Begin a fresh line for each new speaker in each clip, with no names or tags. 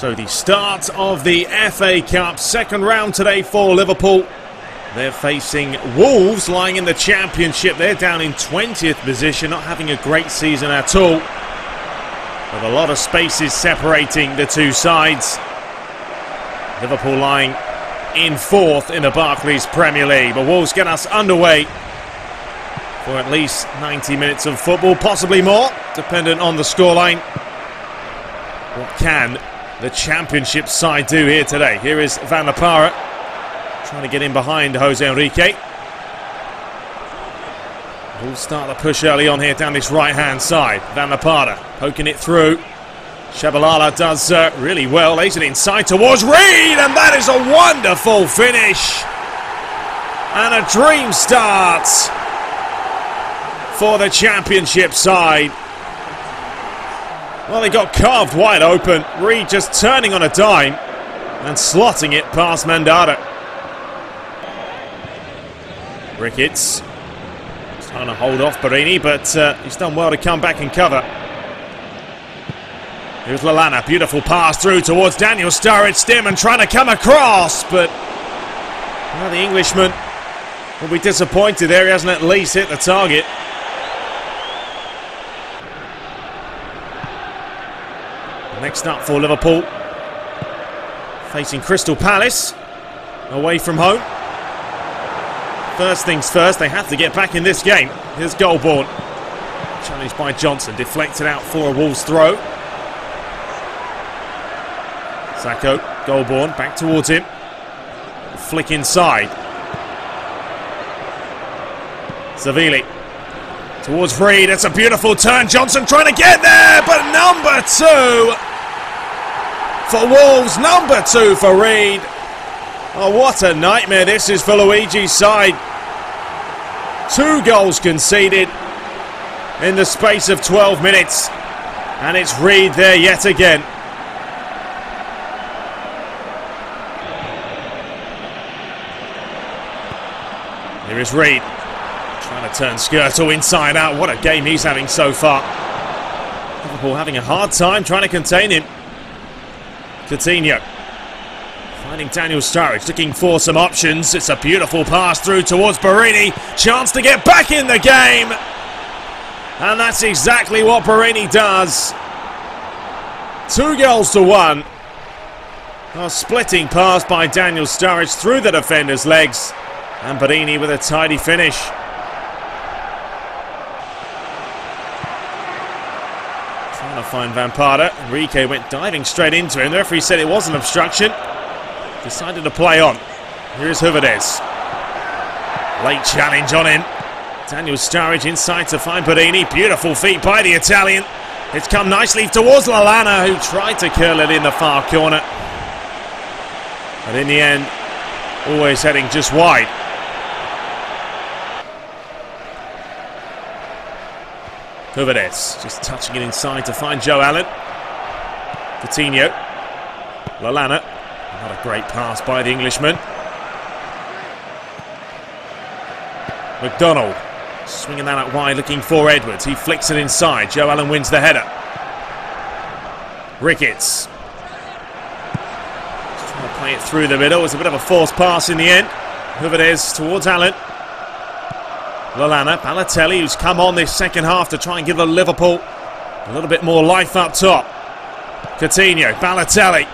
So the start of the FA Cup, second round today for Liverpool. They're facing Wolves lying in the championship. They're down in 20th position, not having a great season at all. With a lot of spaces separating the two sides. Liverpool lying in fourth in the Barclays Premier League. But Wolves get us underway for at least 90 minutes of football, possibly more, dependent on the scoreline. What can the championship side do here today. Here is Van La Parra trying to get in behind Jose Enrique. We'll start the push early on here down this right hand side. Van La Parra poking it through. Shabalala does uh, really well, lays it inside towards Reid, and that is a wonderful finish. And a dream start for the championship side. Well, they got carved wide open. Reid just turning on a dime and slotting it past Mandanda. Ricketts trying to hold off Borini, but uh, he's done well to come back and cover. Here's Lallana, beautiful pass through towards Daniel Sturridge. Stearman trying to come across, but well, the Englishman will be disappointed there. He hasn't at least hit the target. Next up for Liverpool, facing Crystal Palace, away from home. First things first, they have to get back in this game. Here's Golbourne. challenged by Johnson, deflected out for a Wolves throw. Sakho, Golbourne, back towards him. Flick inside. Savili towards Reid. It's a beautiful turn. Johnson trying to get there, but number two for Wolves, number two for Reid. Oh, what a nightmare this is for Luigi's side. Two goals conceded in the space of 12 minutes. And it's Reid there yet again. Here is Reid. Trying to turn Skrtel inside out. What a game he's having so far. Liverpool having a hard time trying to contain him. Coutinho. Finding Daniel Sturridge, looking for some options. It's a beautiful pass through towards Borini. Chance to get back in the game. And that's exactly what Borini does. Two goals to one. A splitting pass by Daniel Sturridge through the defender's legs. And Borini with a tidy finish. Trying to find Vampada. Enrique went diving straight into him. The referee said it was an obstruction. Decided to play on. Here's Höwedes. Late challenge on him. Daniel Sturridge inside to find Borini. Beautiful feet by the Italian. It's come nicely towards Lallana, who tried to curl it in the far corner. But in the end, always heading just wide. Höwedes just touching it inside to find Joe Allen. Coutinho. Lallana. Not a great pass by the Englishman. McDonald. Swinging that out wide, looking for Edwards. He flicks it inside. Joe Allen wins the header. Ricketts. Just trying to play it through the middle. It was a bit of a forced pass in the end. Höwedes towards Allen. Lallana, Balotelli, who's come on this second half to try and give the Liverpool a little bit more life up top. Coutinho, Balotelli.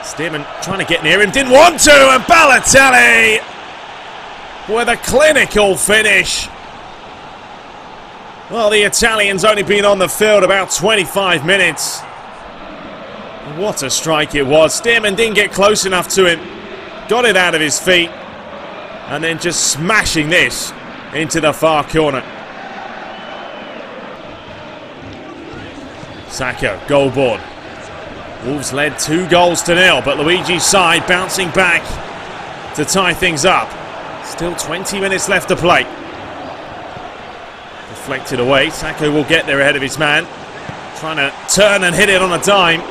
Stearman trying to get near him, didn't want to, and Balotelli with a clinical finish. Well, the Italian's only been on the field about 25 minutes. What a strike it was. Stearman didn't get close enough to him. Got it out of his feet. And then just smashing this into the far corner. Sakho, Golbourne. Wolves led two goals to nil, but Luigi's side bouncing back to tie things up. Still 20 minutes left to play. Deflected away. Sakho will get there ahead of his man. Trying to turn and hit it on a dime.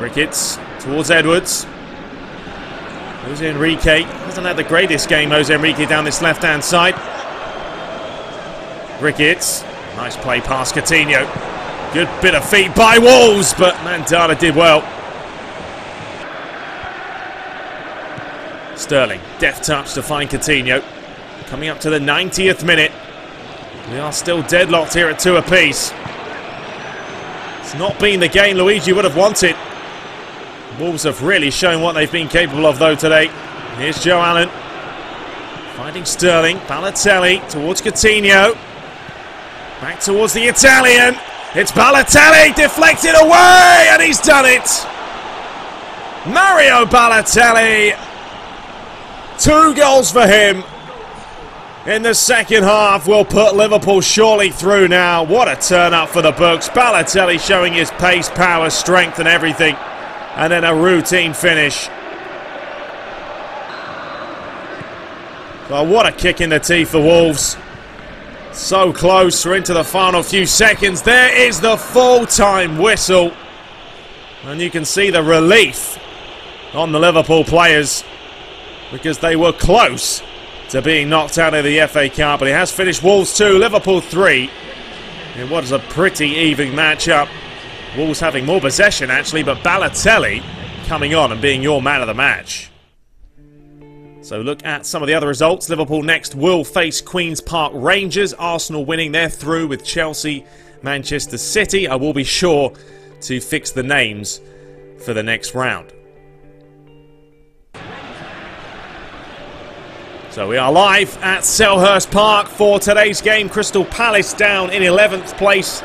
Ricketts towards Edwards. Jose Enrique hasn't had the greatest game, Jose Enrique, down this left hand side. Ricketts. Nice play past Coutinho. Good bit of feet by Wolves, but Mandanda did well. Sterling, deft touch to find Coutinho. Coming up to the 90th minute. We are still deadlocked here at two apiece. It's not been the game Luigi would have wanted. Wolves have really shown what they've been capable of though today. Here's Joe Allen. Finding Sterling. Balotelli towards Coutinho. Back towards the Italian. It's Balotelli deflected away and he's done it. Mario Balotelli. Two goals for him in the second half will put Liverpool surely through now. What a turn up for the books. Balotelli showing his pace, power, strength and everything. And then a routine finish. Oh, what a kick in the teeth for Wolves. So close. We're into the final few seconds. There is the full-time whistle. And you can see the relief on the Liverpool players because they were close to being knocked out of the FA Cup. But he has finished Wolves 2, Liverpool 3. In what is a pretty even matchup. Wolves having more possession actually, but Balotelli coming on and being your man of the match. So look at some of the other results. Liverpool next will face Queen's Park Rangers. Arsenal winning, they're through with Chelsea, Manchester City. I will be sure to fix the names for the next round. So we are live at Selhurst Park for today's game. Crystal Palace down in 11th place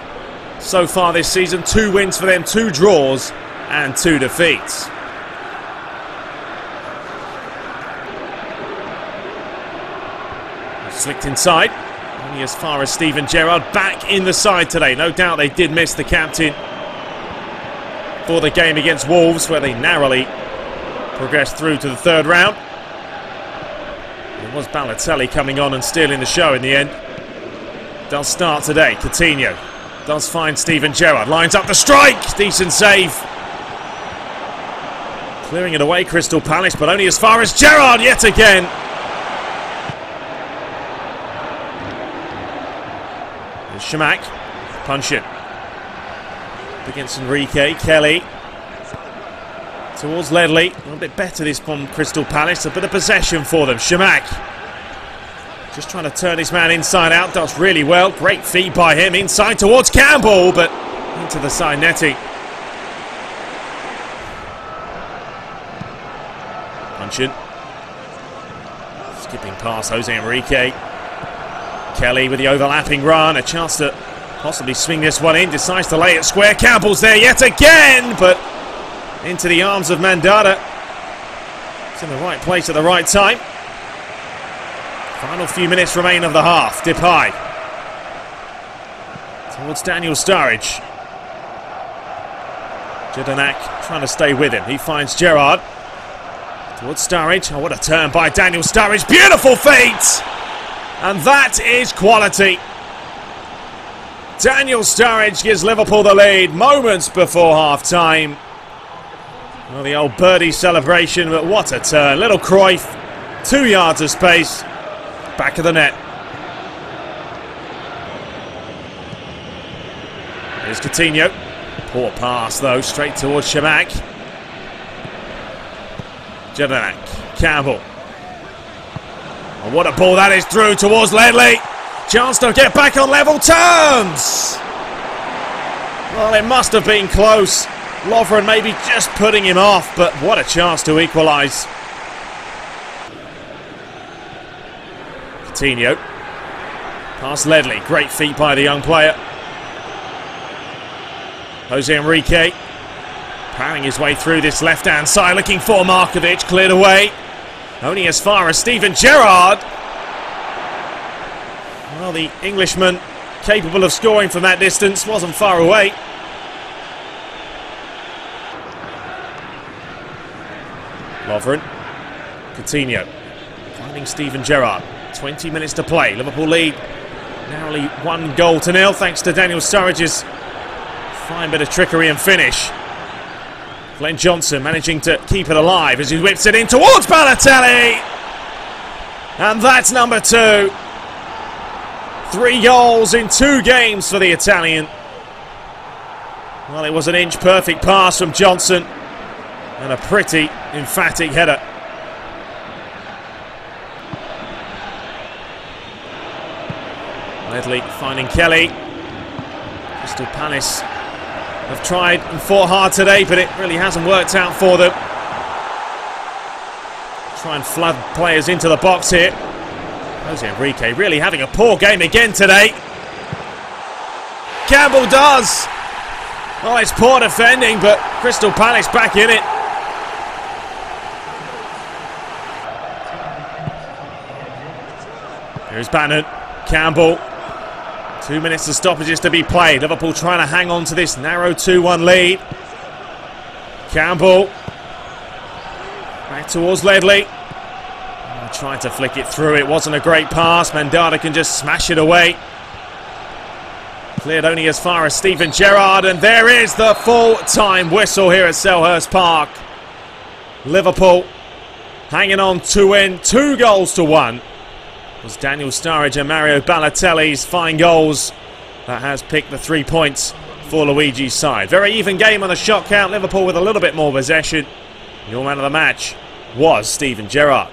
so far this season. Two wins for them, two draws and two defeats. Slicked inside. Only as far as Steven Gerrard back in the side today. No doubt they did miss the captain for the game against Wolves where they narrowly progressed through to the third round. It was Balotelli coming on and stealing the show in the end. Does start today. Coutinho does find Steven Gerrard. Lines up the strike. Decent save. Clearing it away, Crystal Palace, but only as far as Gerrard yet again. Chamakh. Puncheon. Against Enrique. Kelly. Towards Ledley. A little bit better this from Crystal Palace. A bit of possession for them. Chamakh. Just trying to turn his man inside out. Does really well. Great feed by him. Inside towards Campbell. But into the side netting. Puncheon. Skipping past Jose Enrique. Kelly with the overlapping run, a chance to possibly swing this one in, decides to lay it square. Campbell's there yet again, but into the arms of Mandanda. It's in the right place at the right time. Final few minutes remain of the half. Depay. Towards Daniel Sturridge. Jedinak trying to stay with him. He finds Gerrard. Towards Sturridge. Oh, what a turn by Daniel Sturridge. Beautiful feet! And that is quality. Daniel Sturridge gives Liverpool the lead moments before half time. Well, the old birdie celebration, but what a turn. Little Cruyff, two yards of space, back of the net. Here's Coutinho. Poor pass, though, straight towards Chamakh. Jedinak, Campbell. And what a ball that is through towards Ledley. Chance to get back on level terms. Well, it must have been close. Lovren maybe just putting him off, but what a chance to equalise. Coutinho. Past Ledley. Great feet by the young player. Jose Enrique. Powering his way through this left-hand side, looking for Markovic. Cleared away. Only as far as Steven Gerrard. Well, the Englishman capable of scoring from that distance wasn't far away. Lovren. Coutinho. Finding Steven Gerrard. 20 minutes to play. Liverpool lead. Narrowly one goal to nil thanks to Daniel Sturridge's fine bit of trickery and finish. Glenn Johnson managing to keep it alive as he whips it in towards Balotelli. And that's number two. Three goals in two games for the Italian. Well, it was an inch perfect pass from Johnson. And a pretty emphatic header. Ledley finding Kelly. Crystal Palace have tried and fought hard today, but it really hasn't worked out for them. Try and flood players into the box here. Jose Enrique really having a poor game again today. Campbell does. Well, it's poor defending, but Crystal Palace back in it. Here's Bannan. Campbell. Two minutes of stoppages to be played. Liverpool trying to hang on to this narrow 2-1 lead. Campbell. Back towards Ledley. Oh, trying to flick it through. It wasn't a great pass. Mandanda can just smash it away. Cleared only as far as Steven Gerrard. And there is the full-time whistle here at Selhurst Park. Liverpool hanging on to win. Two goals to one was Daniel Sturridge and Mario Balotelli's fine goals that has picked the three points for Luigi's side. Very even game on the shot count. Liverpool with a little bit more possession. Your man of the match was Steven Gerrard.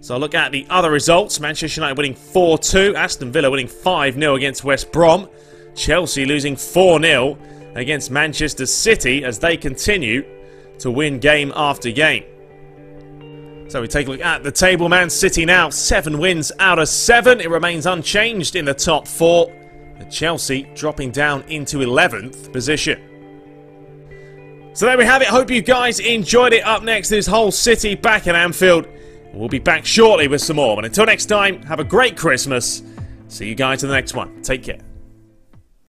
So look at the other results. Manchester United winning 4-2. Aston Villa winning 5-0 against West Brom. Chelsea losing 4-0 against Manchester City as they continue to win game after game. So we take a look at the table. Man City now seven wins out of seven. It remains unchanged in the top four. Chelsea dropping down into 11th position. So there we have it. Hope you guys enjoyed it. Up next is Hull City back at Anfield. We'll be back shortly with some more. But until next time, have a great Christmas. See you guys in the next one. Take care.